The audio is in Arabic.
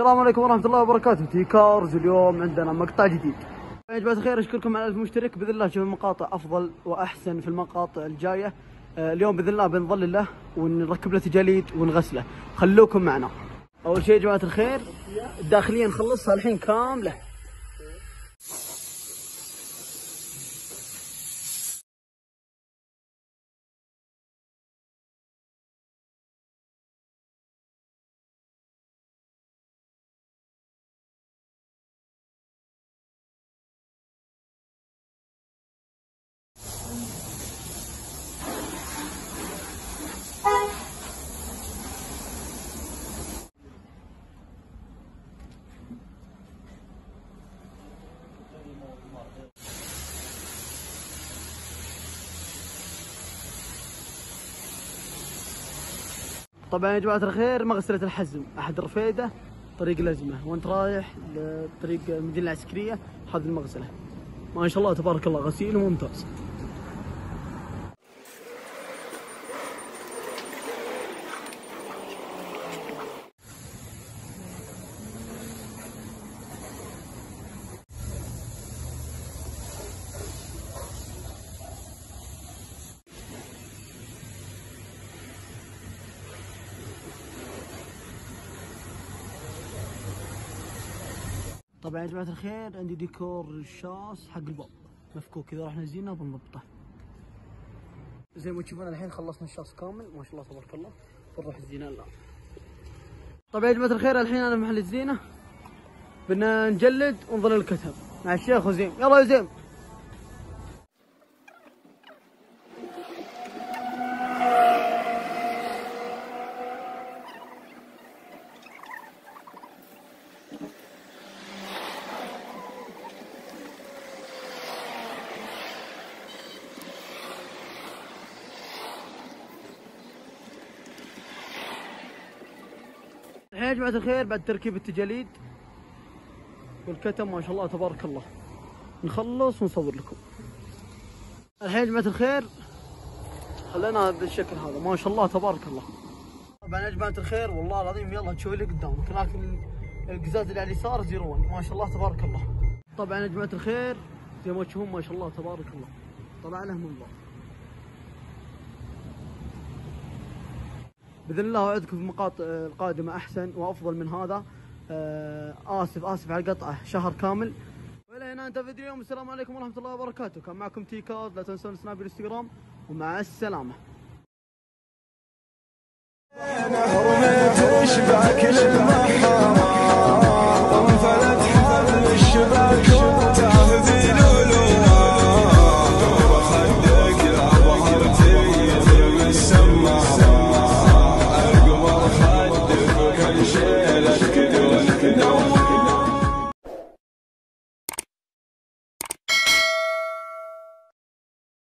السلام عليكم ورحمة الله وبركاته. تي كارز اليوم عندنا مقطع جديد. يا جماعة الخير أشكركم على المشترك بإذن الله نشوف مقاطع أفضل وأحسن في المقاطع الجاية. آه، اليوم بإذن الله بنظلله ونركب له تجليد ونغسله. خلوكم معنا. أول شيء يا جماعة الخير الداخلية نخلصها الحين كاملة. طبعا يا جماعة الخير مغسلة الحزم. أحد الرفيدة طريق الأزمة وأنت رايح لطريق المدينة العسكرية هذه المغسلة. ما شاء الله تبارك الله غسيل ممتاز. طبعا يا جماعة الخير عندي ديكور الشاص حق الباب مفكوك إذا راح نزينه بنضبطه زي ما تشوفون الحين خلصنا الشاص كامل؟ ما شاء الله تبارك الله. بنروح الزينة الآن. طبعا يا جماعة الخير الحين أنا محل الزينة. بدنا نجلد ونظل الكتب. مع الشيخ وزيم. يلا يا زيم. الحين يا جماعة الخير بعد تركيب التجاليد. والكتم ما شاء الله تبارك الله. نخلص ونصور لكم. الحين يا جماعة الخير خلينا بالشكل هذا. ما شاء الله تبارك الله. طبعا يا جماعة الخير والله العظيم يلا تشوف اللي قدامك لكن القزاز اللي على اليسار زيرو ما شاء الله تبارك الله. طبعا يا جماعة الخير زي ما تشوفون ما شاء الله تبارك الله. طلع له منظر بإذن الله اوعدكم في المقاطع القادمة أحسن وأفضل من هذا. آه، آسف آسف على القطعه شهر كامل. وإلى هنا انتهى فيديو اليوم. السلام عليكم ورحمة الله وبركاته. كان معكم تي كارد لا تنسون سناب الانستغرام. ومع السلامة. نهر ما تشبع كل المحام